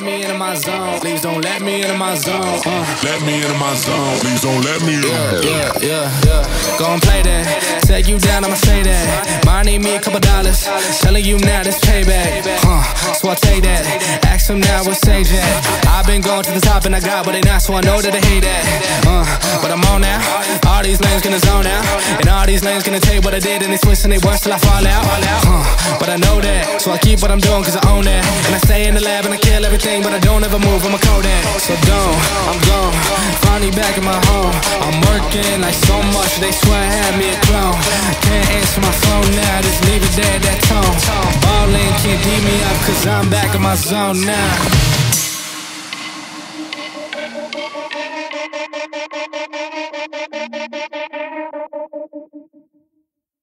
let me into my zone. Please don't let me into my zone. Uh. Let me into my zone. Please don't let me in. Yeah, yeah, yeah. Go and play that. Take you down, I'ma say that. Might need me a couple dollars. Telling you now this payback. Huh, so I take that. Ask them now what say that. I've been going to the top and I got what they not, so I know that they hate that. Uh, but I'm on now. All these lanes gonna zone out. And all these lanes gonna you what I did and they twist and they worse till I fall out but I know that. So I keep what I'm doing cause I own that. And I stay in the lab and I kill everything, but I don't ever move, I'm a code. So don't, I'm gone. Finally back in my home. I'm working like so much, they swear I had me a clone. I can't answer my phone now, just leave it there, that tone. Ballin' can't beat me up cause I'm back in my zone now.